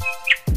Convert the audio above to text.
you